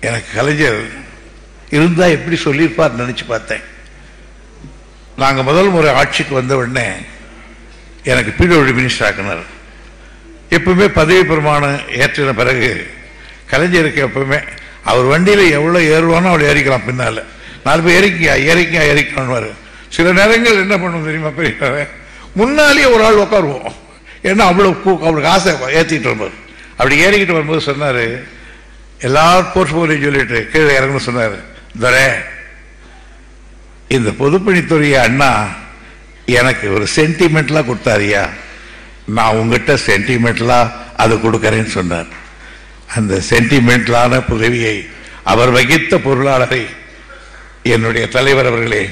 எனக்கு கலைஞர் இருந்தால் எப்படி சொல்லியிருப்பார் நினச்சி பார்த்தேன். நாங்கள் முதல் முறை ஆட்சிக்கு வந்த உடனே எனக்கு பிடபிள்யூ மினிஸ்டர் ஆக்கினார். எப்பவுமே பதவி பிரமாணம் ஏற்றின பிறகு கலைஞருக்கு எப்பவுமே அவர் வண்டியில் எவ்வளோ ஏறுவானோ அவள் ஏறிக்கலாம் பின்னால். நாலு பேர் ஏறிக்கியா ஏறிக்கியா ஏறிக்கணும் சில நேரங்கள் என்ன பண்ணுவோம் தெரியுமா பெரிய முன்னாலேயே ஒரு ஆள் உட்காருவோம். ஏன்னா அவ்வளோ கூ- ஆசை ஏற்றிக்கிட்டு வரும்போது. அப்படி ஏறிக்கிட்டு வரும்போது சொன்னார் எல்லா போர்ட்ஃபோலியும் சொல்லிட்டு கீழே இறங்கணும் சொன்னார். துரை இந்த பொதுப்பணித்துறைய அண்ணா எனக்கு ஒரு சென்டிமெண்ட்லாம் கொடுத்தாரியா நான் உங்ககிட்ட சென்டிமெண்ட்லாம் அது கொடுக்கறேன்னு சொன்னார். அந்த சென்டிமெண்டலான உதவியை அவர் வகித்த பொருளாளரை என்னுடைய தலைவர் அவர்களே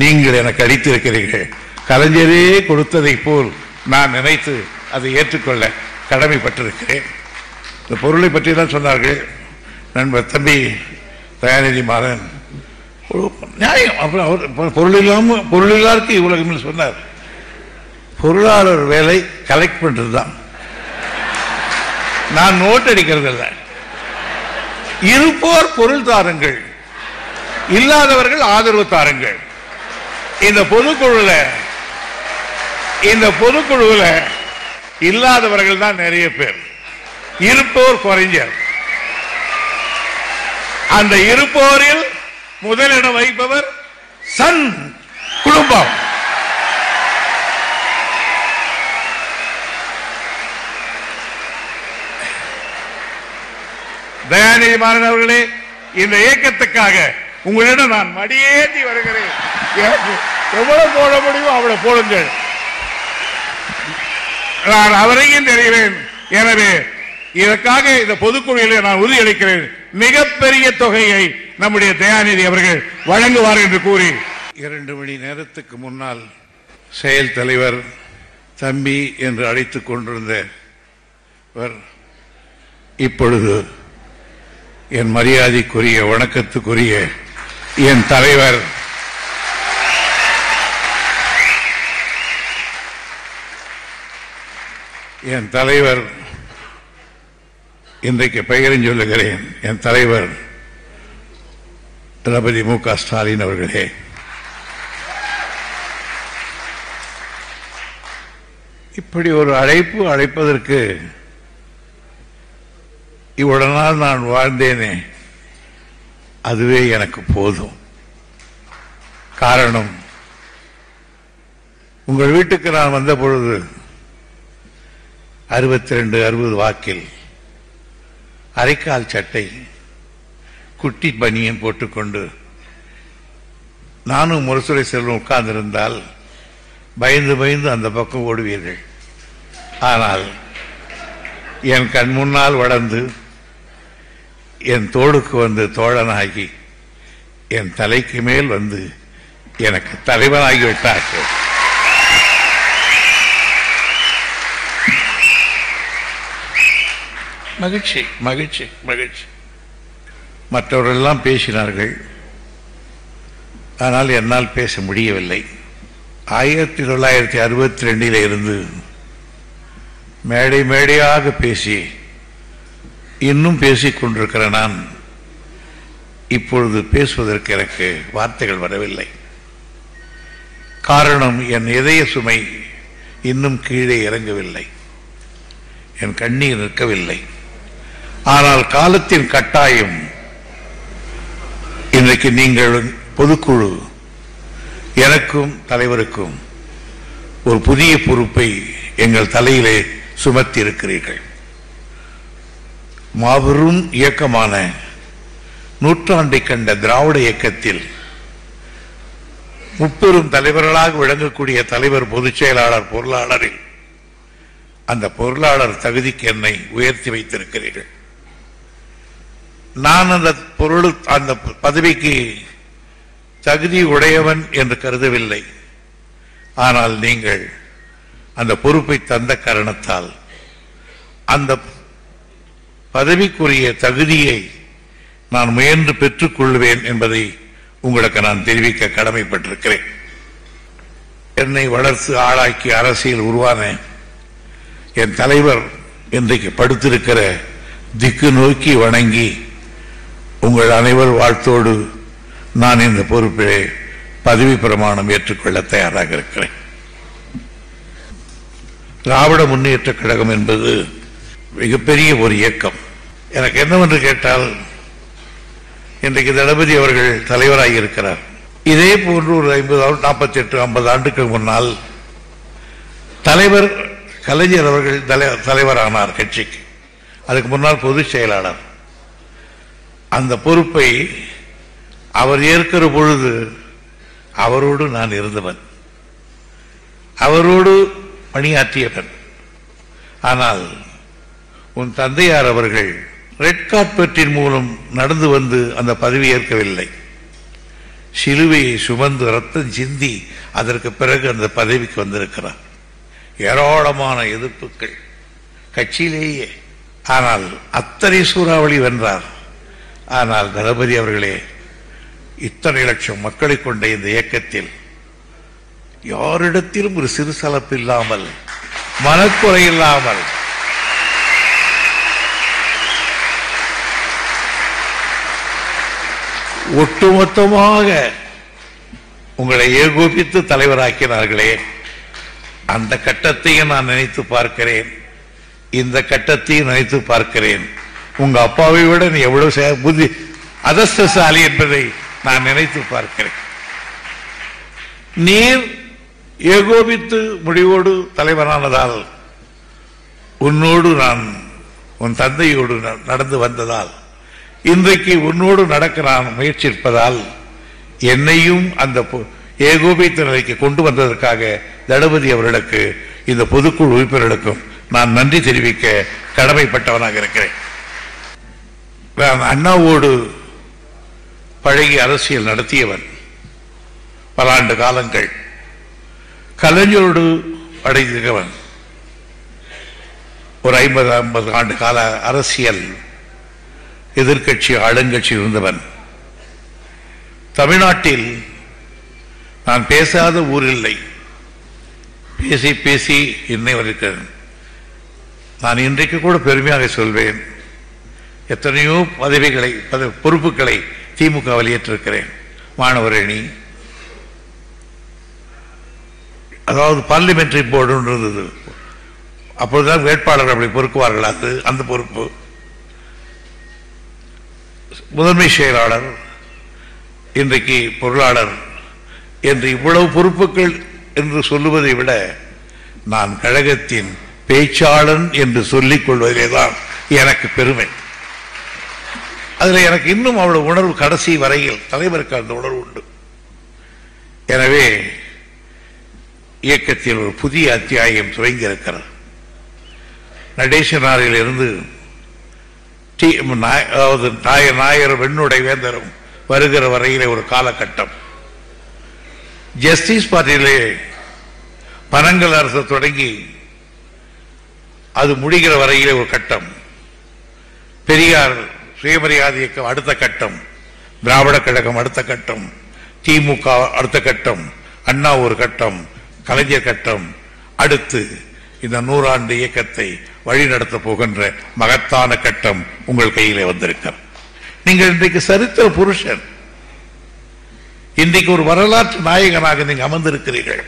நீங்கள் எனக்கு அளித்திருக்கிறீர்கள். கலைஞரே கொடுத்ததை போல் நான் நினைத்து அதை ஏற்றுக்கொள்ள கடமைப்பட்டிருக்கிறேன். இந்த பொருளை பற்றி தான் சொன்னார்கள். நண்பர் தம்பி தயாநிதி மாறன். ஒரு நியாயம். அப்புறம் அவர் பொருள் இல்லாமல் பொருள் இல்லாருக்கு இவ்வளவு சொன்னார். பொருளாளர் வேலை கலெக்ட் பண்ணுறது தான். நான் நோட் அடிக்கிறது இல்லை இருப்போர் பொருள் தாருங்கள். இல்லாதவர்கள் ஆதரவு தாருங்கள். இந்த பொதுக்குழுல இந்த பொதுக்குழுவில் இல்லாதவர்கள் தான் நிறைய பேர். இருப்போர் குறைஞ்சர். அந்த இருப்போரில் முதலிடம் வைப்பவர் சன் குடும்பம் தயாநிதி மாறன் அவர்களே இந்த இயக்கத்துக்காக உங்களிடம் நான் மடியேற்றி வருகிறேன். எனக்கு எவ்வளவு போட முடியுமோ அவ்வளவு போடுங்கள். நான் அவரையும் தெரிகிறேன் எனவே இதற்காக இந்த பொதுக்குழுவில் நான் உறுதியளிக்கிறேன். மிகப்பெரிய தொகையை நம்முடைய தயாநிதி அவர்கள் வழங்குவார் என்று கூறி இரண்டு மணி நேரத்துக்கு முன்னால் செயல் தலைவர் தம்பி என்று அழைத்துக் கொண்டிருந்தவர் இப்பொழுது என் மரியாதைக்குரிய வணக்கத்துக்குரிய என் தலைவர். என் தலைவர் இன்றைக்கு பெயரும் சொல்லுகிறேன். என் தலைவர் தளபதி மு க ஸ்டாலின் அவர்களே. இப்படி ஒரு அழைப்பு அழைப்பதற்கு இவ்வளவு நான் வாழ்ந்தேனே அதுவே எனக்கு போதும். காரணம் உங்கள் வீட்டுக்கு நான் வந்த பொழுது அறுபத்தி ரெண்டு அறுபது வாக்கில் அரைக்கால் சட்டை குட்டி பனியன் போட்டுக்கொண்டு நானும் முரசுரை செல்வம் உட்கார்ந்திருந்தால் பயந்து பயந்து அந்த பக்கம் ஓடுவீர்கள். ஆனால் என் கண் முன்னால் வளர்ந்து என் தோளுக்கு வந்து தோழனாகி என் தலைக்கு மேல் வந்து எனக்கு தலைவனாகிவிட்டார்கள். மகிழ்ச்சி மகிழ்ச்சி மகிழ்ச்சி. மற்றவர்களெல்லாம் பேசினார்கள். ஆனால் என்னால் பேச முடியவில்லை. ஆயிரத்தி தொள்ளாயிரத்தி அறுபத்தி ரெண்டில் இருந்து மேடை மேடையாக பேசி இன்னும் பேசிக் கொண்டிருக்கிற நான் இப்பொழுது பேசுவதற்கு எனக்கு வார்த்தைகள் வரவில்லை. காரணம் என் இதய சுமை இன்னும் கீழே இறங்கவில்லை. என் கண்ணீர் நிற்கவில்லை. ஆனால் காலத்தின் கட்டாயம் இன்றைக்கு நீங்கள் பொதுக்குழு எனக்கும் தலைவருக்கும் ஒரு புதிய பொறுப்பை எங்கள் தலையிலே சுமத்தி இருக்கிறீர்கள் மாபெரும் இயக்கமான நூற்றாண்டை கண்ட திராவிட இயக்கத்தில் முப்பெரும் தலைவர்களாக விளங்கக்கூடிய தலைவர் பொதுச் செயலாளர் பொருளாளரில் அந்த பொருளாளர் தகுதிக்கு என்னை உயர்த்தி வைத்திருக்கிறீர்கள். நான் அந்த பொருள் அந்த பதவிக்கு தகுதி உடையவன் என்று கருதவில்லை. ஆனால் நீங்கள் அந்த பொறுப்பை தந்த காரணத்தால் அந்த பதவிக்குரிய தகுதியை நான் முயன்று பெற்றுக் கொள்வேன் என்பதை உங்களுக்கு நான் தெரிவிக்க கடமைப்பட்டிருக்கிறேன். என்னை வளர்த்து ஆளாக்கி அரசியல் உருவான என் தலைவர் இன்றைக்கு படுத்திருக்கிற திக்கு நோக்கி வணங்கி உங்கள் அனைவர் வாழ்த்தோடு நான் இந்த பொறுப்பிலே பதவி பிரமாணம் ஏற்றுக்கொள்ள தயாராக இருக்கிறேன். திராவிட முன்னேற்ற கழகம் என்பது மிகப்பெரிய ஒரு இயக்கம். எனக்கு என்னவென்று கேட்டால் இன்றைக்கு தளபதி அவர்கள் தலைவராகி இருக்கிறார். இதே போன்று ஒரு ஐம்பது நாற்பத்தி எட்டு ஐம்பது ஆண்டுக்கு முன்னால் தலைவர் கலைஞர் அவர்கள் தலைவரானார் கட்சிக்கு. அதுக்கு முன்னால் பொதுச் செயலாளர். அந்த பொறுப்பை அவர் ஏற்கிற பொழுது அவரோடு நான் இருந்தவன். அவரோடு பணியாற்றியவன். ஆனால் உன் தந்தையார் அவர்கள் ரெட் கார்பெட்டின் மூலம் நடந்து வந்து அந்த பதவி ஏற்கவில்லை. சிலுவையை சுமந்து ரத்தம் சிந்தி அதற்கு பிறகு அந்த பதவிக்கு வந்திருக்கிறார். ஏராளமான எதிர்ப்புகள் கட்சியிலேயே. ஆனால் அத்தனை சூறாவளி வென்றார். ஆனால் தளபதி அவர்களே இத்தனை லட்சம் மக்களை கொண்ட இந்த இயக்கத்தில் யாரிடத்திலும் ஒரு சிறு சலப்பு இல்லாமல் மனக்குறை இல்லாமல் ஒட்டுமொத்தமாக உங்களை ஏகோபித்து தலைவராக்கினார்களே அந்த கட்டத்தையும் நான் நினைத்து பார்க்கிறேன். இந்த கட்டத்தையும் நினைத்து பார்க்கிறேன். உங்க அப்பாவை விட நீ எவ்வளவு சே- புத்தி அதஸ்தசாலி என்பதை நான் நினைத்து பார்க்கிறேன். நீர் ஏகோபித்து முடிவோடு தலைவரானதால் உன்னோடு நான் உன் தந்தையோடு ந- நடந்து வந்ததால் இன்றைக்கு உன்னோடு நடக்க நான் முயற்சிப்பதால் என்னையும் அந்த ஏகோபித்த நிலைக்கு கொண்டு வந்ததற்காக தளபதி அவர்களுக்கு இந்த பொதுக்குழு உறுப்பினர்களுக்கும் நான் நன்றி தெரிவிக்க கடமைப்பட்டவனாக இருக்கிறேன். அண்ணாவோடு பழகி அரசியல் நடத்தியவன் பல ஆண்டு காலங்கள். கலைஞரோடு பழகியவன் ஒரு ஐம்பது ஐம்பது ஆண்டு கால அரசியல் எதிர்க்கட்சி ஆளுங்கட்சி இருந்தவன். தமிழ்நாட்டில் நான் பேசாத ஊர் இல்லை. பேசி பேசி இன்னை வரைக்கும் நான் இன்றைக்கு கூட பெருமையாக சொல்வேன். எத்தனையோ பதவிகளை பத- பொறுப்புகளை திமுகவில் ஏற்றிருக்கிறேன் மாணவரணி அதாவது பார்லிமெண்ட்ரி போர்டுன்னு இருந்தது அப்பொழுதுதான் வேட்பாளர்கள் அப்படி பொறுக்குவார்கள். அது அந்த பொறுப்பு. முதன்மை செயலாளர் இன்றைக்கு பொருளாளர் என்று இவ்வளவு பொறுப்புகள் என்று சொல்லுவதை விட நான் கழகத்தின் பேச்சாளன் என்று சொல்லிக் கொள்வதிலே தான் எனக்கு பெருமை. அதில் எனக்கு இன்னும் அவ்வளவு உணர்வு கடைசி வரையில் தலைவருக்கு அந்த உணர்வு உண்டு. எனவே இயக்கத்தில் ஒரு புதிய அத்தியாயம் துவங்கி இருக்கிறது நடேசனாரில் இருந்து டி- நாய- அதாவது நாய நாயர் வெண்ணுடை வேந்தரும் வருகிற வரையிலே ஒரு காலகட்டம். ஜஸ்டிஸ் பார்ட்டியிலே பனங்கல் அரசு தொடங்கி அது முடிகிற வரையிலே ஒரு கட்டம். பெரியார் சுயமரியாதை இயக்கம் அடுத்த கட்டம் திராவிட கழகம் அடுத்த கட்டம் திமுக அடுத்த கட்டம் அண்ணா ஒரு கட்டம் கலைஞர் கட்டம். அடுத்து இந்த நூறாண்டு இயக்கத்தை வழிநடத்த போகின்ற மகத்தான கட்டம் உங்கள் கையிலே வந்திருக்கிறது. நீங்கள் இன்றைக்கு சரித்திர புருஷன். இன்றைக்கு ஒரு வரலாற்று நாயகனாக நீங்கள் அமர்ந்திருக்கிறீர்கள்.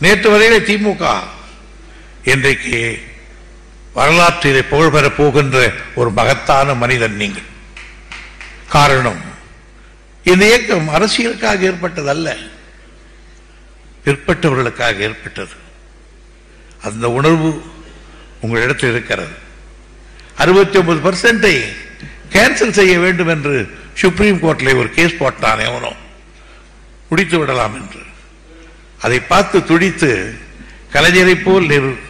நேற்று வரையிலே திமுக இன்றைக்கு வரலாற்றிலே புகழ்பெறப் போகின்ற ஒரு மகத்தான மனிதன் நீங்கள். காரணம் இந்த இயக்கம் அரசியலுக்காக ஏற்பட்டதல்ல. பிற்பட்டவர்களுக்காக ஏற்பட்டது. அந்த உணர்வு உங்களிடத்தில் இருக்கிறது. அறுபத்தி ஒன்பது பர்சன்டை கேன்சல் செய்ய வேண்டும் என்று சுப்ரீம் கோர்ட்டில் ஒரு கேஸ் போட்டான் எவனோ முடித்து விடலாம் என்று. அதை பார்த்து துடித்து கலைஞரை போல்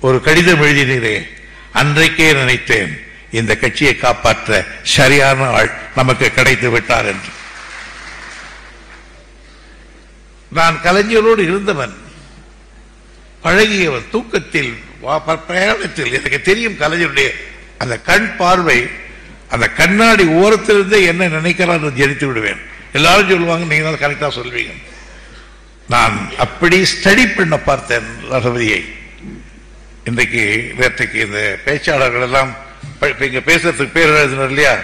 ஒரு கடிதம் எழுதினேன் அன்றைக்கே நினைத்தேன் இந்த கட்சியை காப்பாற்ற சரியான ஆள் நமக்கு கிடைத்து விட்டார் என்று. நான் கலைஞரோடு இருந்தவன். பழகியவன். தூக்கத்தில் வா- பிரயாணத்தில் எனக்கு தெரியும் கலைஞருடைய அந்த கண் பார்வை அந்த கண்ணாடி ஓரத்திலிருந்தே என்ன நினைக்கிறான் ஜெயித்து விடுவேன். எல்லாரும் சொல்லுவாங்க நீங்க தான் கரெக்டா சொல்வீங்க. நான் அப்படி ஸ்டடி பண்ண பார்த்தேன் ரசபதியை இன்றைக்கு நேற்றைக்கு இந்த பேச்சாளர்கள் எல்லாம் இங்க பேசுறதுக்கு பேர் எழுதினர் இல்லையா?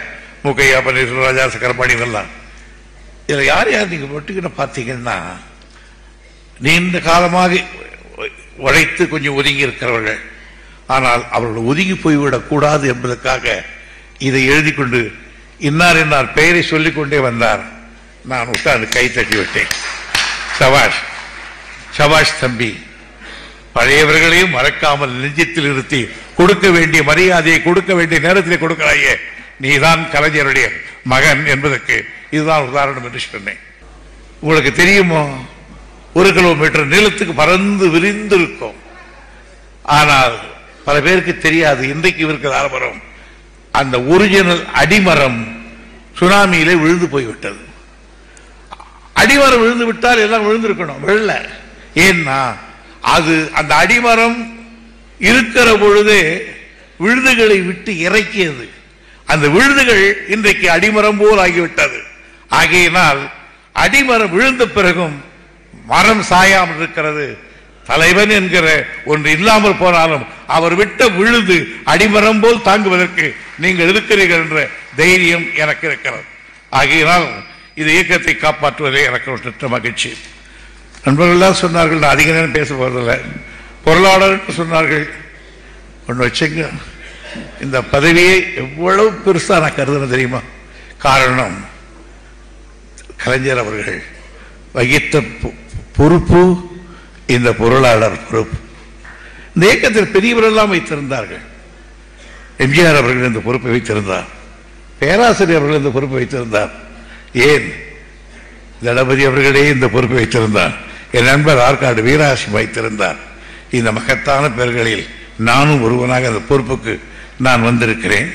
முக்கையா பன்னீர்செல்வம் ராஜா சக்கரபாணி எல்லாம் இதுல யார் யார் நீங்க ஒட்டுக்கிட்ட பார்த்தீங்கன்னா நீண்ட காலமாக உழைத்து கொஞ்சம் ஒதுங்கி இருக்கிறவர்கள். ஆனால் அவர்கள் ஒதுங்கி போய்விடக் கூடாது என்பதற்காக இதை எழுதி கொண்டு இன்னார் இன்னார் பெயரை சொல்லிக் கொண்டே வந்தார். நான் உட்கார்ந்து கை தட்டி விட்டேன். சபாஷ். சபாஷ் தம்பி. பழையவர்களையும் மறக்காமல் நெஞ்சத்தில் நிறுத்தி கொடுக்க வேண்டிய மரியாதையை கொடுக்க வேண்டிய நேரத்தில் கொடுக்கிறாயே நீதான் கலைஞருடைய மகன் என்பதற்கு இதுதான் உதாரணம் என்று சொன்னேன். உங்களுக்கு தெரியுமோ? ஒரு கிலோமீட்டர் நீளத்துக்கு பறந்து விரிந்திருக்கும். ஆனால் பல பேருக்கு தெரியாது. இன்றைக்கு இருக்கிற ஆரம்பரம் அந்த ஒரிஜினல் அடிமரம் சுனாமியிலே விழுந்து போய்விட்டது. அடிமரம் விழுந்து விட்டால் எல்லாம் விழுந்திருக்கணும். விழல. ஏன்னா அது அந்த அடிமரம் இருக்கிற பொழுதே விழுதுகளை விட்டு இறக்கியது. அந்த விழுதுகள் இன்றைக்கு அடிமரம் போல் ஆகிவிட்டது. ஆகையினால் அடிமரம் விழுந்த பிறகும் மரம் சாயாமல் இருக்கிறது. தலைவன் என்கிற ஒன்று இல்லாமல் போனாலும் அவர் விட்ட விழுது அடிமரம் போல் தாங்குவதற்கு நீங்கள் இருக்கிறீர்கள் என்ற தைரியம் எனக்கு இருக்கிறது. ஆகையினால் இது இயக்கத்தை காப்பாற்றுவதே எனக்கு ஒரு மகிழ்ச்சி. நண்பர்கள்லாம் சொன்னார்கள் நான் அதிக நேரம் பேச போறதில்லை. பொருளாளர் சொன்னார்கள். ஒன்று வச்சுங்க இந்த பதவியை எவ்வளவு பெருசாக நான் கருதுனேன் தெரியுமா? காரணம் கலைஞர் அவர்கள் வகித்த பொறுப்பு இந்த பொருளாளர் பொறுப்பு. இந்த இயக்கத்தில் பெரியவரெல்லாம் வைத்திருந்தார்கள். எம்ஜிஆர் அவர்கள் இந்த பொறுப்பை வைத்திருந்தார். பேராசிரியர் அவர்கள் இந்த பொறுப்பை வைத்திருந்தார். ஏன்? தளபதி அவர்களே இந்த பொறுப்பை வைத்திருந்தார். என் நண்பர் ஆற்காடு வீராசி வைத்திருந்தார். இந்த மகத்தான பெயர்களில் நானும் ஒருவனாக அந்த பொறுப்புக்கு நான் வந்திருக்கிறேன்.